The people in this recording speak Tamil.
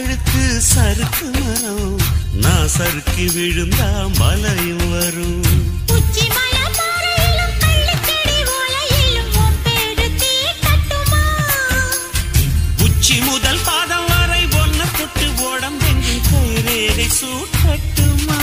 அழுத்து சறுக்கு மரம். நான் சறுக்கி விழுந்தா மலையும் வரும். உச்சி முதல் பாதம் வரை ஒன்ன தொட்டு உடம்பெங்கும் கைரேரை சூட்டட்டுமா?